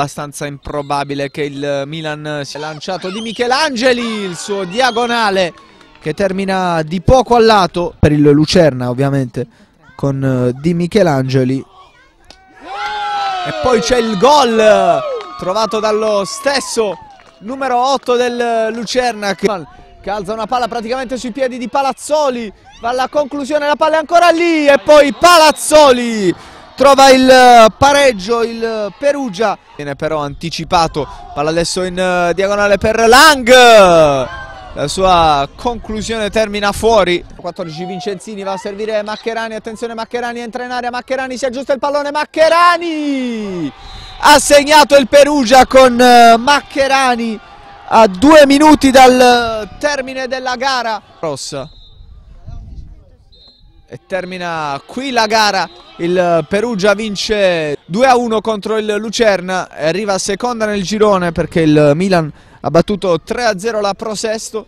abbastanza improbabile che il Milan sia lanciato di Michelangeli, il suo diagonale che termina di poco al lato per il Lucerna ovviamente con eh, Di Michelangeli. E poi c'è il gol trovato dallo stesso numero 8 del Lucerna che calza una palla praticamente sui piedi di Palazzoli va alla conclusione la palla è ancora lì e poi Palazzoli trova il pareggio il Perugia. Viene però anticipato palla adesso in uh, diagonale per Lang. La sua conclusione termina fuori. 14 Vincenzini va a servire Maccherani attenzione Maccherani entra in area Maccherani si aggiusta il pallone Maccherani! Ha segnato il Perugia con Maccherani a due minuti dal termine della gara. Rossa e termina qui la gara. Il Perugia vince 2 a 1 contro il Lucerna arriva seconda nel girone perché il Milan ha battuto 3 a 0 la Prosesto